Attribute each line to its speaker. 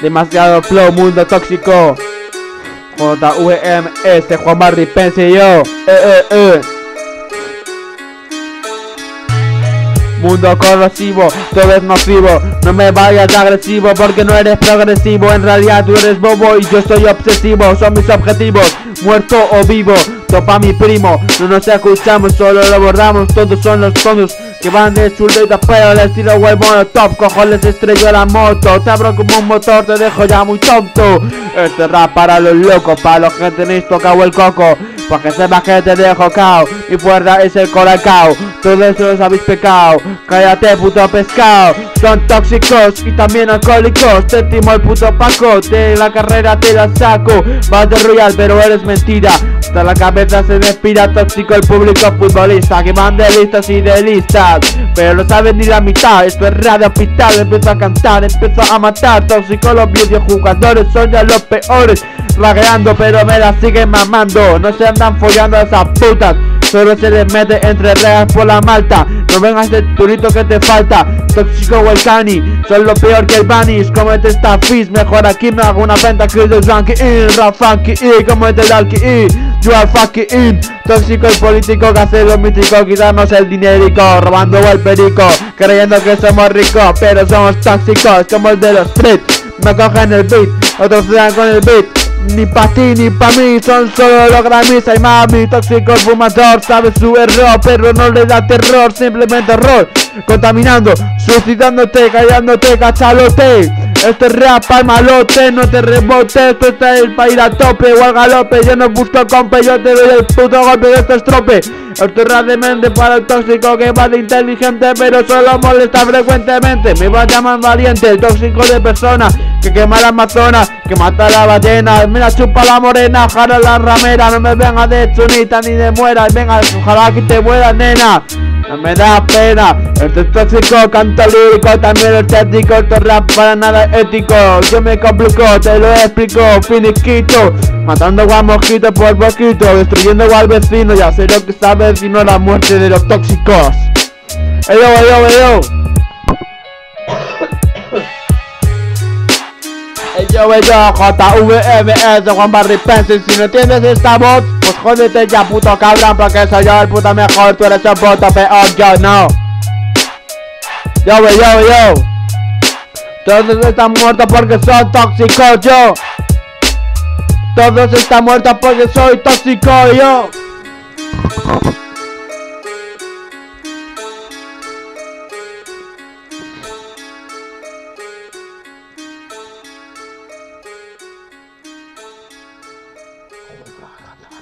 Speaker 1: Demasiado flow, mundo tóxico. JVMS, Juan Barry Pence y yo. Eh, eh, eh. Mundo corrosivo, todo es nocivo No me vayas agresivo porque no eres progresivo En realidad tú eres bobo y yo soy obsesivo Son mis objetivos, muerto o vivo Topa mi primo, no nos escuchamos, solo lo borramos Todos son los tontos que van de chuleta pero el estilo huevo top. Cojones estrelló la moto, te abro como un motor, te dejo ya muy tonto. Este rap para los locos, para los que tenéis tocado el coco porque sepas que te dejo cao Mi fuerza es el colacao Todo eso los habéis pecado. Cállate puto pescado. Son tóxicos y también alcohólicos. Te timo el puto paco De la carrera te la saco. Vas de royal pero eres mentira. Hasta la cabeza se despira tóxico el público futbolista. Que van de listas y de listas Pero no saben ni la mitad. Esto es radio hospital Empiezo a cantar, empiezo a matar. Tóxico los videojugadores son ya los peores Ragueando pero me la siguen mamando. No se andan follando a esas putas Solo se les mete entre regas por la malta. No vengas de turito que te falta Tóxico o el cani Son lo peor que el Vanish Comete esta fizz Mejor aquí me hago una venta que el Ranky in Rap funky y como el You are fucking in. Tóxico el político que hace lo mítico Quitarnos el dinerico Robando el perico Creyendo que somos ricos Pero somos tóxicos Como el de los street Me cogen el beat Otros se dan con el beat ni pa' ti ni pa' mí, son solo los Grammys. Mami, tóxico fumador, sabe su error Pero no le da terror, simplemente error Contaminando, suicidándote, callándote, cachalote. Este rap al malote, no te rebote Esto está el pa' ir a tope o al galope. Yo no busco compe, yo te doy el puto golpe de este estrope. Esto es de mente para el tóxico que va de inteligente Pero solo molesta frecuentemente. Me va a llamar valiente, el tóxico de persona Que quema la Amazonas, que mata a la ballena. Mira chupa la morena, jara la ramera. No me venga de chunita ni de muera Venga, ojalá que te mueras nena no me da pena, este es tóxico, canto lírico, también el técnico, esto rap para nada ético, yo me complico, te lo explico, finiquito, matando a mosquito por poquito, destruyendo al vecino, ya sé lo que está vecino, la muerte de los tóxicos. Yo, yo, JVMS, Juan Barry Pencil, si no entiendes esta voz, pues jódete ya puto cabrón, porque soy yo el puto mejor, tú eres el puto peor, yo no. Yo, yo, yo. Todos están muertos porque son tóxicos, yo. Todos están muertos porque soy tóxico, yo. か。